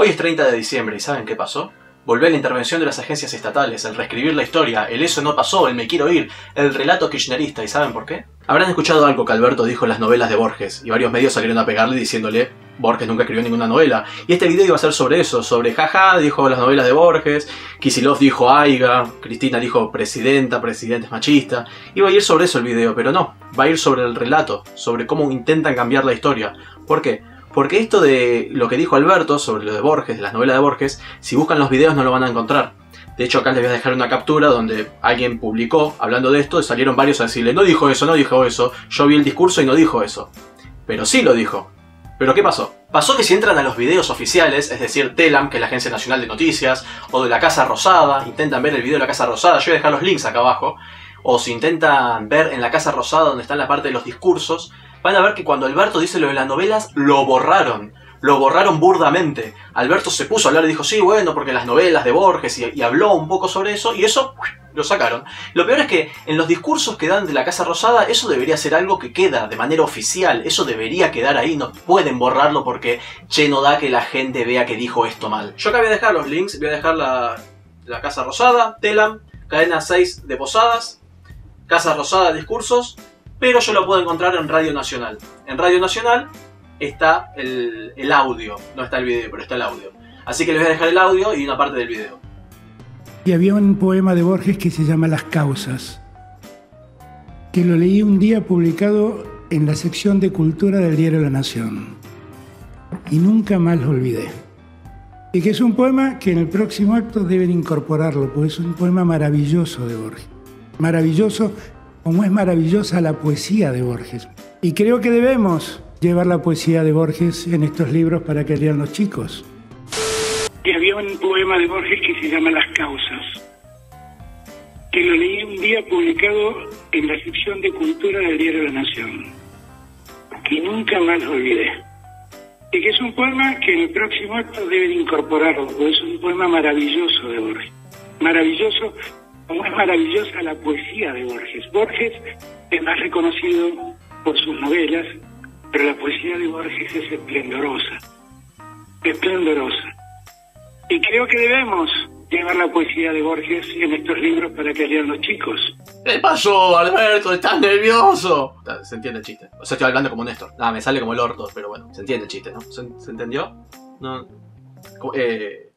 Hoy es 30 de diciembre y ¿saben qué pasó? Volvió a la intervención de las agencias estatales, el reescribir la historia, el eso no pasó, el me quiero ir, el relato kirchnerista, ¿y saben por qué? Habrán escuchado algo que Alberto dijo en las novelas de Borges, y varios medios salieron a pegarle diciéndole Borges nunca escribió ninguna novela. Y este video iba a ser sobre eso, sobre jaja, dijo las novelas de Borges, Kisilov dijo Aiga, Cristina dijo presidenta, presidente es machista. Iba a ir sobre eso el video, pero no, va a ir sobre el relato, sobre cómo intentan cambiar la historia. ¿Por qué? Porque esto de lo que dijo Alberto sobre lo de Borges, de las novelas de Borges, si buscan los videos no lo van a encontrar. De hecho, acá les voy a dejar una captura donde alguien publicó hablando de esto y salieron varios a decirle, no dijo eso, no dijo eso, yo vi el discurso y no dijo eso. Pero sí lo dijo. ¿Pero qué pasó? Pasó que si entran a los videos oficiales, es decir, Telam, que es la Agencia Nacional de Noticias, o de la Casa Rosada, intentan ver el video de la Casa Rosada, yo voy a dejar los links acá abajo, o si intentan ver en la Casa Rosada donde está la parte de los discursos, van a ver que cuando Alberto dice lo de las novelas, lo borraron. Lo borraron burdamente. Alberto se puso a hablar y dijo, sí, bueno, porque las novelas de Borges, y, habló un poco sobre eso, y eso lo sacaron. Lo peor es que en los discursos que dan de la Casa Rosada, eso debería ser algo que queda de manera oficial, eso debería quedar ahí, no pueden borrarlo porque, che, no da que la gente vea que dijo esto mal. Yo acá voy a dejar los links, voy a dejar la, la Casa Rosada, Telam, cadena 6 de Posadas, Casa Rosada Discursos, pero yo lo puedo encontrar en Radio Nacional. En Radio Nacional está el, audio, no está el video, pero está el audio. Así que les voy a dejar el audio y una parte del video. Y había un poema de Borges que se llama Las causas, que lo leí un día publicado en la sección de cultura del diario La Nación. Y nunca más lo olvidé. Y que es un poema que en el próximo acto deben incorporarlo, porque es un poema maravilloso de Borges. Maravilloso como es maravillosa la poesía de Borges. Y creo que debemos llevar la poesía de Borges en estos libros para que lean los chicos. Y había un poema de Borges que se llama Las causas, que lo leí un día publicado en la sección de cultura del diario La Nación, y nunca más olvidé. Y que es un poema que en el próximo acto deben incorporarlo, es un poema maravilloso de Borges. Maravilloso como es maravillosa la poesía de Borges. Borges es más reconocido por sus novelas, pero la poesía de Borges es esplendorosa, esplendorosa. Y creo que debemos llevar la poesía de Borges en estos libros para que lean los chicos. ¿Qué pasó, Alberto? ¿Estás nervioso? Se entiende el chiste. O sea, estoy hablando como Néstor. Nada, me sale como el orto, pero bueno, se entiende el chiste, ¿no? ¿Se, entendió? No. Eh,